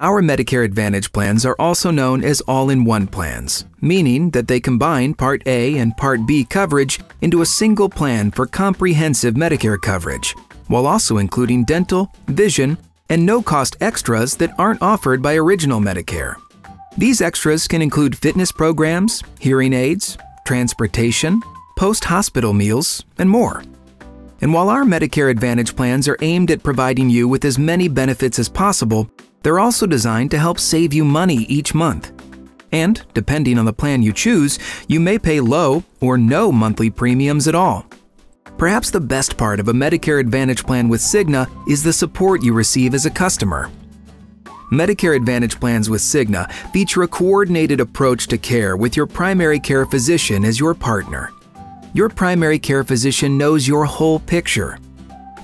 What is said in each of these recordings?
Our Medicare Advantage plans are also known as all in one plans, meaning that they combine Part A and Part B coverage into a single plan for comprehensive Medicare coverage, while also including dental, vision, and no cost extras that aren't offered by original Medicare. These extras can include fitness programs, hearing aids, transportation, post hospital meals, and more. And while our Medicare Advantage plans are aimed at providing you with as many benefits as possible, they're also designed to help save you money each month. And, depending on the plan you choose, you may pay low or no monthly premiums at all. Perhaps the best part of a Medicare Advantage plan with Cigna is the support you receive as a customer. Medicare Advantage plans with Cigna feature a coordinated approach to care with your primary care physician as your partner. Your primary care physician knows your whole picture.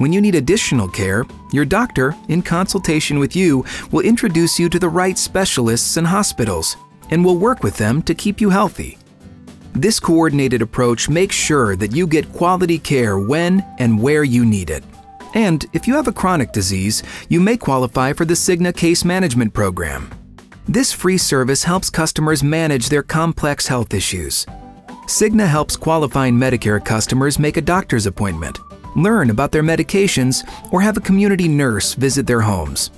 When you need additional care, your doctor, in consultation with you, will introduce you to the right specialists and hospitals and will work with them to keep you healthy. This coordinated approach makes sure that you get quality care when and where you need it. And if you have a chronic disease, you may qualify for the Cigna Case Management Program. This free service helps customers manage their complex health issues. Cigna helps qualifying Medicare customers make a doctor's appointment, learn about their medications, or have a community nurse visit their homes.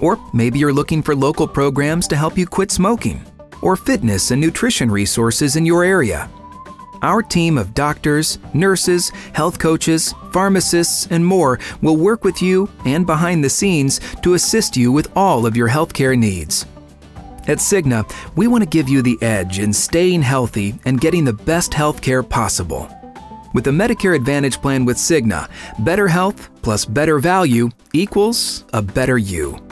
Or maybe you're looking for local programs to help you quit smoking, or fitness and nutrition resources in your area. Our team of doctors, nurses, health coaches, pharmacists, and more will work with you and behind the scenes to assist you with all of your healthcare needs. At Cigna, we want to give you the edge in staying healthy and getting the best healthcare possible. With the Medicare Advantage plan with Cigna, better health plus better value equals a better you.